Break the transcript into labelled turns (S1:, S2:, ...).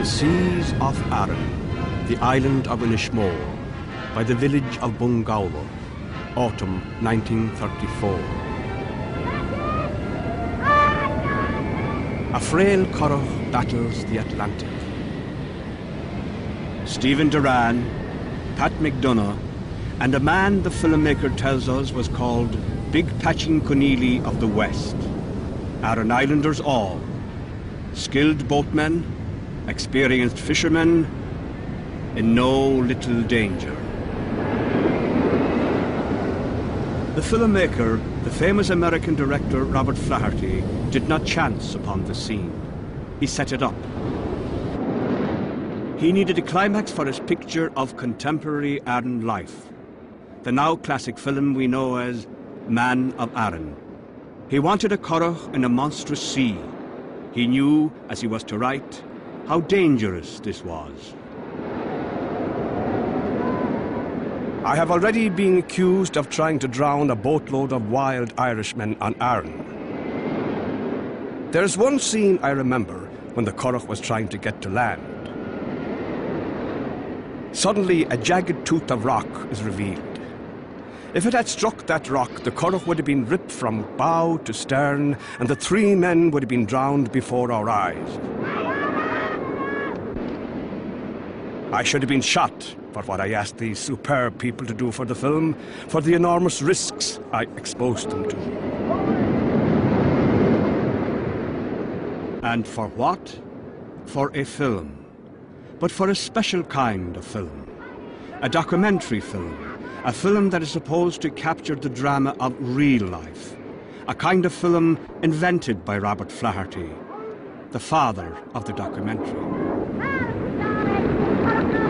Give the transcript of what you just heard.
S1: The seas off Aran, the island of Inishmore, by the village of Bungowla, autumn 1934. A frail curragh battles the Atlantic. Stephen Dirrane, Pat McDonough, and a man the filmmaker tells us was called Big Patcheen Conneely of the West. Aran Islanders all, skilled boatmen, experienced fishermen, in no little danger. The filmmaker, the famous American director Robert Flaherty, did not chance upon the scene. He set it up. He needed a climax for his picture of contemporary Aran life. The now classic film we know as Man of Aran. He wanted a curragh in a monstrous sea. He knew, as he was to write, how dangerous this was. I have already been accused of trying to drown a boatload of wild Irishmen on Aran. There's one scene I remember when the curragh was trying to get to land. Suddenly, a jagged tooth of rock is revealed. If it had struck that rock, the curragh would have been ripped from bow to stern, and the three men would have been drowned before our eyes. I should have been shot for what I asked these superb people to do for the film, for the enormous risks I exposed them to. And for what? For a film. But for a special kind of film. A documentary film a film that is supposed to capture the drama of real life. A kind of film invented by Robert Flaherty, the father of the documentary. Parker!